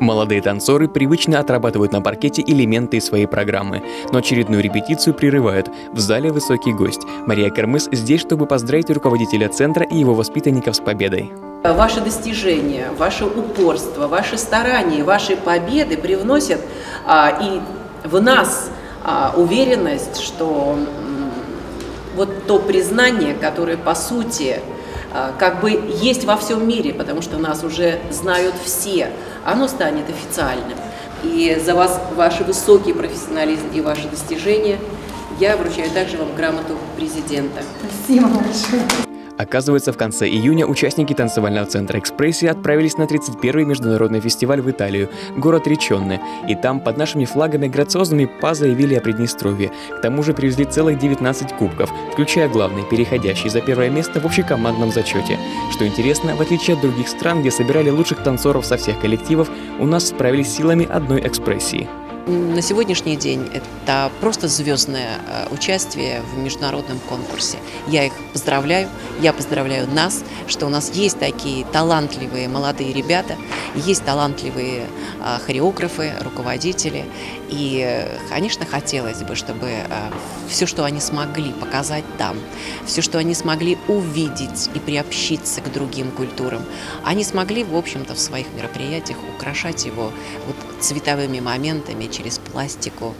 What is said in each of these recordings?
Молодые танцоры привычно отрабатывают на паркете элементы своей программы, но очередную репетицию прерывают. В зале высокий гость. Мария Кармыс здесь, чтобы поздравить руководителя центра и его воспитанников с победой. Ваши достижения, ваше упорство, ваши старания, ваши победы привносят а, и в нас а, уверенность, что м, вот то признание, которое по сути как бы есть во всем мире, потому что нас уже знают все, оно станет официальным. И за вас, ваши высокий профессионализм и ваши достижения я вручаю также вам грамоту президента. Спасибо большое. Оказывается, в конце июня участники танцевального центра «Экспрессия» отправились на 31-й международный фестиваль в Италию, город Реченны, и там под нашими флагами грациозными па заявили о Приднестровье. К тому же привезли целых 19 кубков, включая главный, переходящий за первое место в общекомандном зачете. Что интересно, в отличие от других стран, где собирали лучших танцоров со всех коллективов, у нас справились силами одной экспрессии. На сегодняшний день это просто звездное э, участие в международном конкурсе. Я их поздравляю, я поздравляю нас, что у нас есть такие талантливые молодые ребята, есть талантливые э, хореографы, руководители. И, конечно, хотелось бы, чтобы э, все, что они смогли показать там, все, что они смогли увидеть и приобщиться к другим культурам, они смогли, в общем-то, в своих мероприятиях украшать его вот цветовыми моментами через пластику.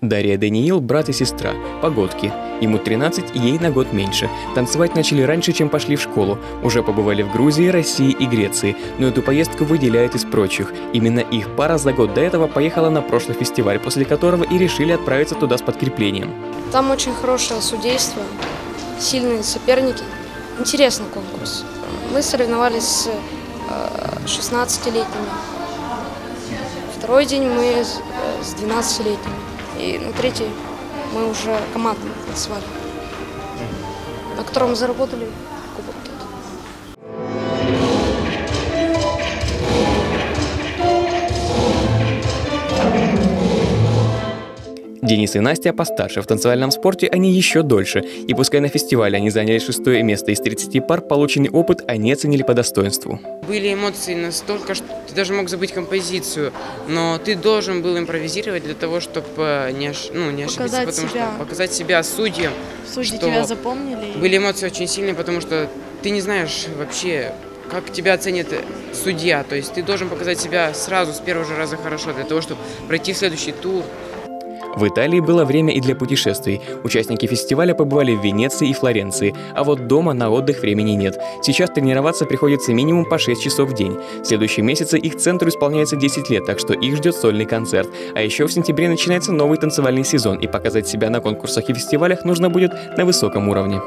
Дарья Даниил – брат и сестра, погодки. Ему 13, ей на год меньше. Танцевать начали раньше, чем пошли в школу. Уже побывали в Грузии, России и Греции. Но эту поездку выделяют из прочих. Именно их пара за год до этого поехала на прошлый фестиваль, после которого и решили отправиться туда с подкреплением. Там очень хорошее судейство, сильные соперники. Интересный конкурс. Мы соревновались с 16-летними. Второй день мы с с 12-летними. И на третий мы уже командно танцевали, на котором заработали Денис и Настя постарше. В танцевальном спорте они еще дольше. И пускай на фестивале они заняли шестое место из 30 пар, полученный опыт они оценили по достоинству. Были эмоции настолько, что ты даже мог забыть композицию, но ты должен был импровизировать для того, чтобы не, ош- ну, не ошибиться, Показать потому себя. что показать себя судьям. Судьи что тебя запомнили. Были эмоции очень сильные, потому что ты не знаешь вообще, как тебя оценит судья. То есть ты должен показать себя сразу, с первого же раза хорошо, для того, чтобы пройти в следующий тур. В Италии было время и для путешествий. Участники фестиваля побывали в Венеции и Флоренции, а вот дома на отдых времени нет. Сейчас тренироваться приходится минимум по 6 часов в день. В следующем месяце их центру исполняется 10 лет, так что их ждет сольный концерт. А еще в сентябре начинается новый танцевальный сезон, и показать себя на конкурсах и фестивалях нужно будет на высоком уровне.